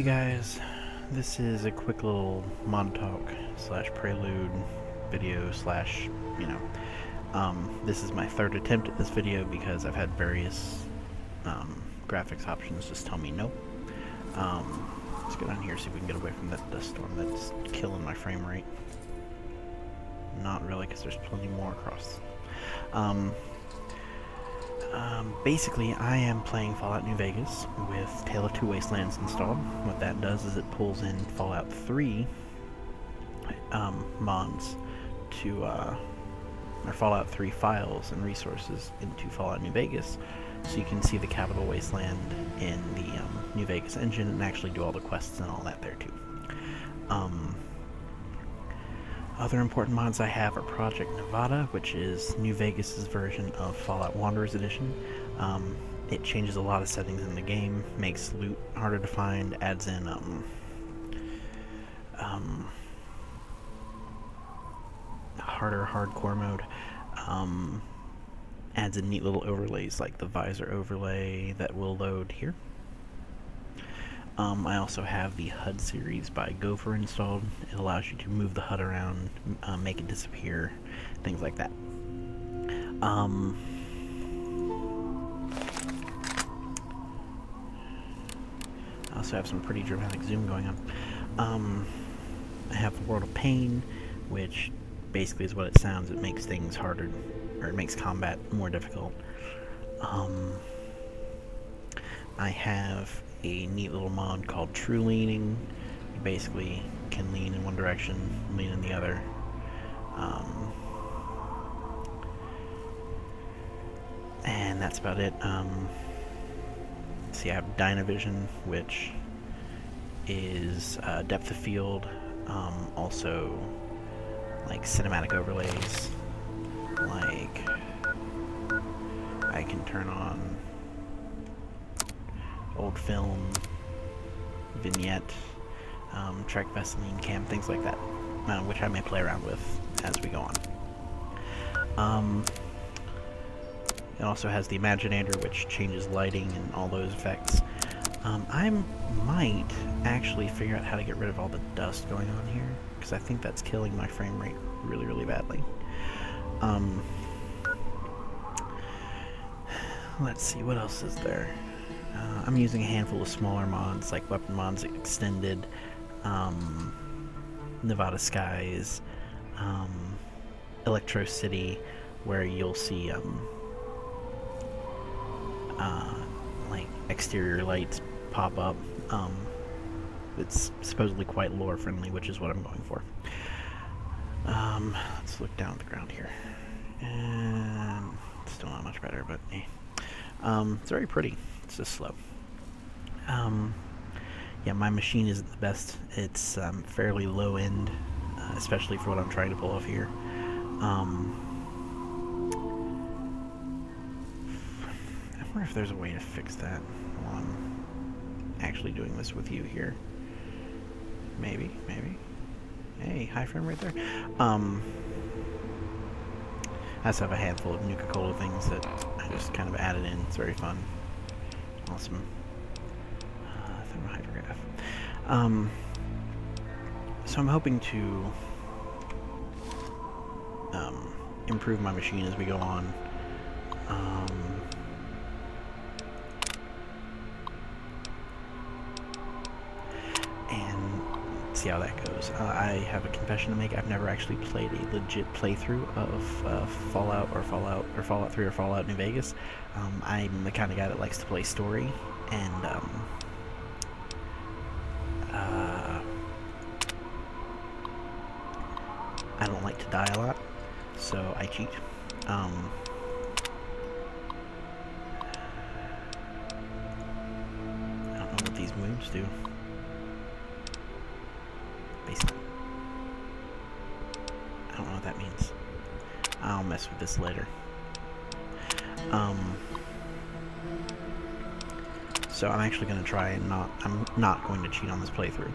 Hey guys, this is a quick little mod slash prelude video slash, you know, um, this is my third attempt at this video because I've had various um, graphics options just tell me no. Um, let's go down here see if we can get away from that dust storm that's killing my frame rate. Not really because there's plenty more across. Um, basically, I am playing Fallout New Vegas with Tale of Two Wastelands installed. What that does is it pulls in Fallout 3 um, mods to, uh, or Fallout 3 files and resources into Fallout New Vegas, so you can see the Capital Wasteland in the um, New Vegas engine and actually do all the quests and all that there too. Um, other important mods I have are Project Nevada, which is New Vegas' version of Fallout Wanderers Edition. Um, it changes a lot of settings in the game, makes loot harder to find, adds in um, um, harder hardcore mode, um, adds in neat little overlays like the visor overlay that will load here. Um, I also have the HUD series by Gopher installed. It allows you to move the HUD around, uh, make it disappear, things like that. Um, I also have some pretty dramatic zoom going on. Um, I have World of Pain, which basically is what it sounds. It makes things harder, or it makes combat more difficult. Um, I have a neat little mod called True Leaning. You basically can lean in one direction, lean in the other. Um, and that's about it. Um, see, I have Dynavision, which is uh, depth of field, um, also like cinematic overlays, like I can turn on old film, vignette, um, Vaseline cam, things like that, uh, which I may play around with as we go on. Um, it also has the Imaginator, which changes lighting and all those effects. Um, I might actually figure out how to get rid of all the dust going on here, because I think that's killing my frame rate really, really badly. Um, let's see, what else is there? I'm using a handful of smaller mods like Weapon Mods Extended, um, Nevada Skies, um, Electro City, where you'll see um, uh, like exterior lights pop up. Um, it's supposedly quite lore friendly, which is what I'm going for. Um, let's look down at the ground here. And still not much better, but eh. Um, it's very pretty. It's just slow. Um, yeah, my machine isn't the best. It's um, fairly low end, uh, especially for what I'm trying to pull off here. Um, I wonder if there's a way to fix that while I'm actually doing this with you here. Maybe, maybe. Hey, high frame right there. Um, I just have a handful of Nuka-Cola things that I just kind of added in. It's very fun. Awesome. Um, so I'm hoping to um, improve my machine as we go on. Um, and see how that goes. Uh, I have a confession to make. I've never actually played a legit playthrough of uh, Fallout or Fallout or Fallout 3 or Fallout New Vegas. Um, I'm the kind of guy that likes to play story, and um, uh, I don't like to die a lot, so I cheat. Um, I don't know what these moves do. Basically. I don't know what that means. I'll mess with this later. Um, so I'm actually going to try and not, I'm not going to cheat on this playthrough.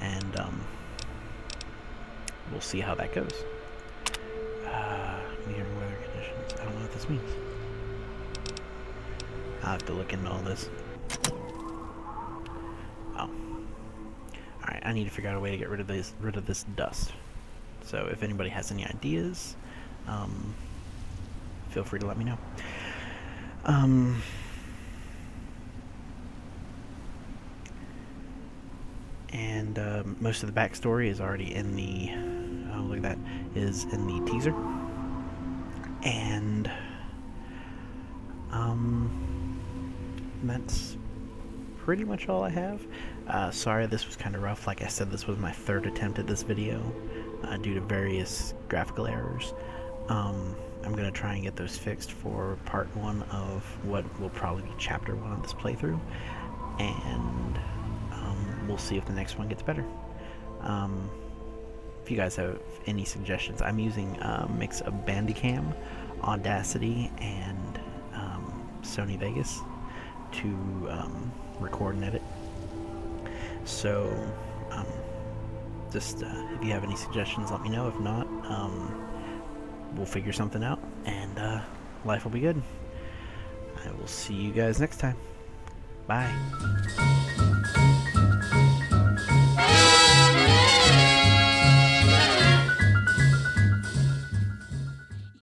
And, um, we'll see how that goes. Uh, metering weather conditions. I don't know what this means. I'll have to look into all this. Oh. Alright, I need to figure out a way to get rid of this rid of this dust. So if anybody has any ideas, um, feel free to let me know. Um, and um, most of the backstory is already in the oh look at that is in the teaser. And um that's pretty much all I have. Uh, sorry this was kind of rough. Like I said this was my third attempt at this video uh, due to various graphical errors. Um, I'm gonna try and get those fixed for part one of what will probably be chapter one of this playthrough. And we'll see if the next one gets better. Um, if you guys have any suggestions, I'm using a mix of Bandicam, Audacity, and um, Sony Vegas to um, record and edit. So, um, just uh, if you have any suggestions, let me know. If not, um, we'll figure something out, and uh, life will be good. I will see you guys next time. Bye.